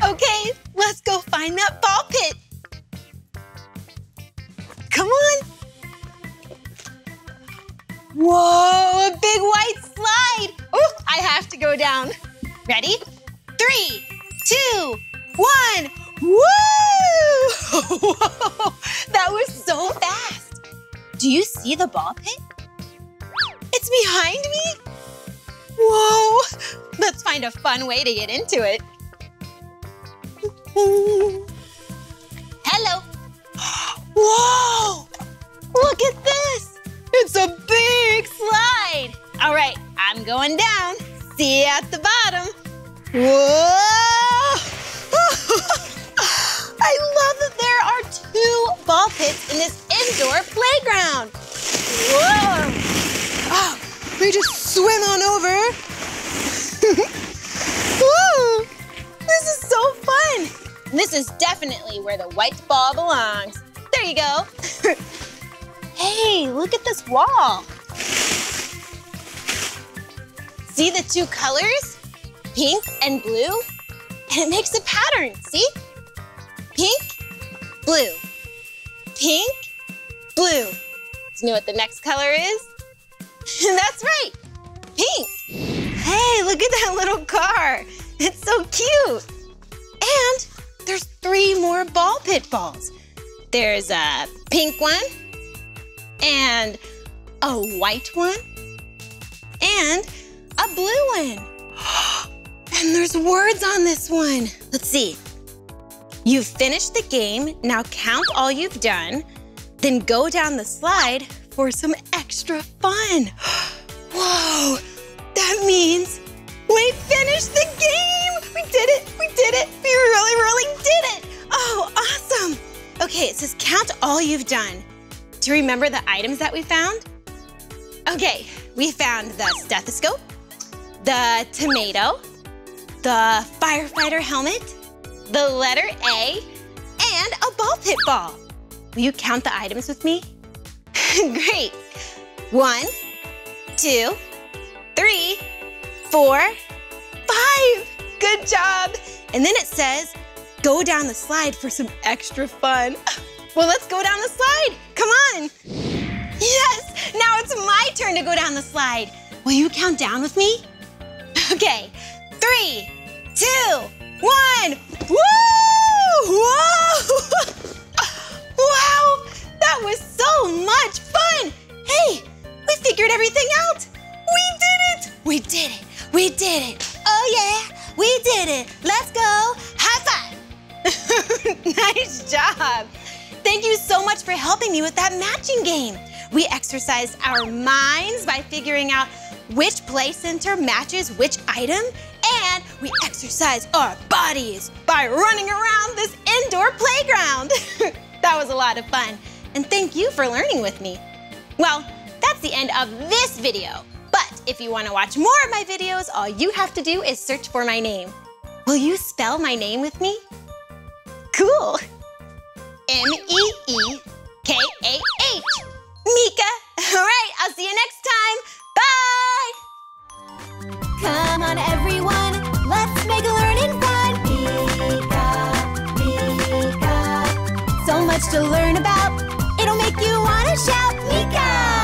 Okay, let's go find that ball pit. Come on. Whoa, a big white slide. Oh, I have to go down. Ready? Three, two, one. Woo! (laughs) that was so fast. Do you see the ball pit? It's behind me? Whoa! Let's find a fun way to get into it. (laughs) Hello. Whoa! Look at this! It's a big slide! All right, I'm going down. See you at the bottom. Whoa! (laughs) I love that there are two ball pits in this indoor playground. Whoa! Oh, we just swim on over. (laughs) Woo! This is so fun. This is definitely where the white ball belongs. There you go. (laughs) hey, look at this wall. See the two colors? Pink and blue? And it makes a pattern, see? Pink, blue. Pink, blue. Do you know what the next color is? (laughs) That's right, pink. Hey, look at that little car. It's so cute. And there's three more ball pit balls. There's a pink one, and a white one, and a blue one. (gasps) (gasps) (gasps) And there's words on this one. Let's see. You've finished the game, now count all you've done, then go down the slide for some extra fun. (gasps) Whoa, that means we finished the game! We did it, we did it, we really, really did it! Oh, awesome! Okay, it says count all you've done. Do you remember the items that we found? Okay, we found the stethoscope, the tomato, the firefighter helmet, the letter A, and a ball pit ball. Will you count the items with me? (laughs) Great. One, two, three, four, five. Good job. And then it says, go down the slide for some extra fun. (laughs) Well, let's go down the slide. Come on. Yes, now it's my turn to go down the slide. Will you count down with me? (laughs) Okay, three, two, one. Woo! Whoa! (laughs) wow, that was so much fun. Hey, we figured everything out. We did it. We did it. We did it. Oh yeah, we did it. Let's go. High five. (laughs) nice job. Thank you so much for helping me with that matching game. We exercised our minds by figuring out which play center matches which item, and we exercise our bodies by running around this indoor playground. (laughs) that was a lot of fun, and thank you for learning with me. Well, that's the end of this video, but if you want to watch more of my videos, all you have to do is search for my name. Will you spell my name with me? Cool. M-E-E-K-A-H. Meekah. (laughs) All right, I'll see you next time. Bye. Come on, everyone, let's make learning fun. Meekah, Meekah. So much to learn about, it'll make you want to shout, Meekah!